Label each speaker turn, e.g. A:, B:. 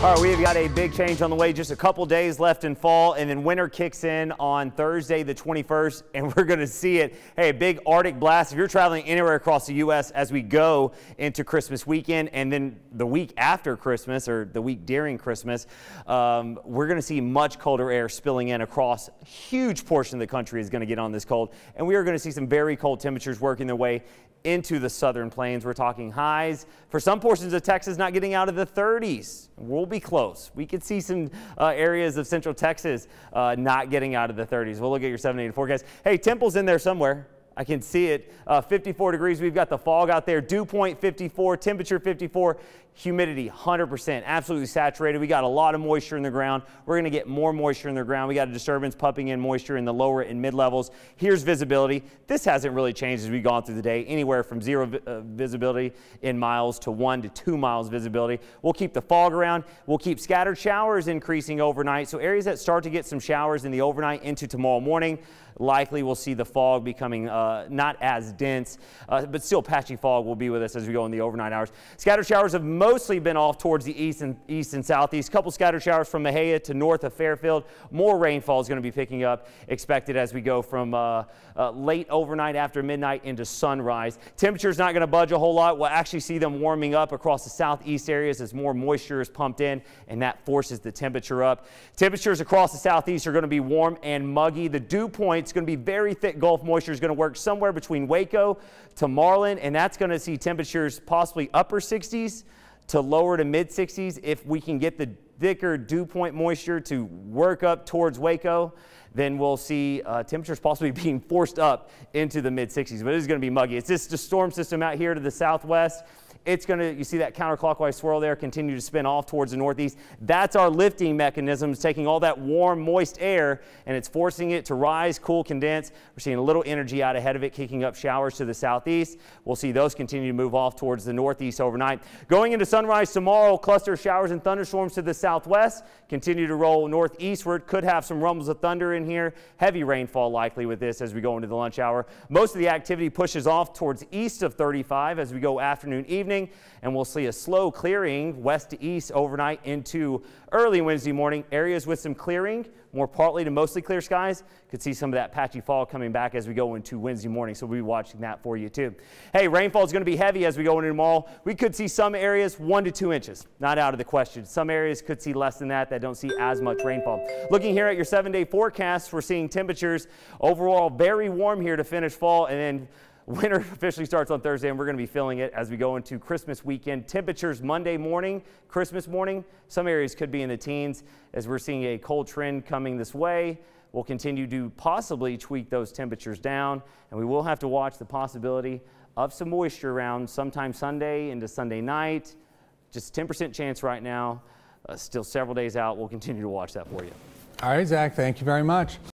A: All right, we've got a big change on the way. Just a couple days left in fall, and then winter kicks in on Thursday, the 21st, and we're going to see it. Hey, a big Arctic blast. If you're traveling anywhere across the U.S. as we go into Christmas weekend, and then the week after Christmas or the week during Christmas, um, we're going to see much colder air spilling in across a huge portion of the country is going to get on this cold, and we are going to see some very cold temperatures working their way into the southern plains. We're talking highs for some portions of Texas not getting out of the 30s. We'll be close. We could see some uh, areas of central Texas uh, not getting out of the 30s. We'll look at your 7 8 forecast. Hey, Temple's in there somewhere. I can see it. Uh, 54 degrees. We've got the fog out there. Dew point 54, temperature 54, humidity 100%, absolutely saturated. We got a lot of moisture in the ground. We're going to get more moisture in the ground. We got a disturbance pumping in moisture in the lower and mid levels. Here's visibility. This hasn't really changed as we've gone through the day, anywhere from zero vi uh, visibility in miles to one to two miles visibility. We'll keep the fog around. We'll keep scattered showers increasing overnight. So areas that start to get some showers in the overnight into tomorrow morning, likely we'll see the fog becoming uh, not as dense, uh, but still patchy fog will be with us as we go in the overnight hours. Scattered showers have mostly been off towards the east and east and southeast. A couple scattered showers from Mexia to north of Fairfield. More rainfall is going to be picking up expected as we go from uh, uh, late overnight after midnight into sunrise. Temperatures not going to budge a whole lot. We'll actually see them warming up across the southeast areas as more moisture is pumped in and that forces the temperature up. Temperatures across the southeast are going to be warm and muggy. The dew point it's going to be very thick Gulf moisture is going to work somewhere between Waco to Marlin, and that's going to see temperatures possibly upper 60s to lower to mid 60s if we can get the thicker dew point moisture to work up towards Waco then we'll see uh, temperatures possibly being forced up into the mid 60s. But it is going to be muggy. It's just a storm system out here to the southwest. It's going to, you see that counterclockwise swirl there, continue to spin off towards the northeast. That's our lifting mechanisms, taking all that warm, moist air, and it's forcing it to rise, cool, condense. We're seeing a little energy out ahead of it, kicking up showers to the southeast. We'll see those continue to move off towards the northeast overnight. Going into sunrise tomorrow, cluster of showers and thunderstorms to the southwest, continue to roll northeastward. Could have some rumbles of thunder in here. Heavy rainfall likely with this as we go into the lunch hour. Most of the activity pushes off towards east of 35 as we go afternoon, evening evening, and we'll see a slow clearing west to east overnight into early Wednesday morning. Areas with some clearing, more partly to mostly clear skies. Could see some of that patchy fall coming back as we go into Wednesday morning, so we'll be watching that for you too. Hey, rainfall is going to be heavy as we go into tomorrow. We could see some areas one to two inches, not out of the question. Some areas could see less than that that don't see as much rainfall. Looking here at your seven day forecast, we're seeing temperatures overall very warm here to finish fall and then Winter officially starts on Thursday, and we're going to be feeling it as we go into Christmas weekend. Temperatures Monday morning, Christmas morning, some areas could be in the teens as we're seeing a cold trend coming this way. We'll continue to possibly tweak those temperatures down, and we will have to watch the possibility of some moisture around sometime Sunday into Sunday night. Just 10% chance right now, uh, still several days out. We'll continue to watch that for you.
B: All right, Zac, thank you very much.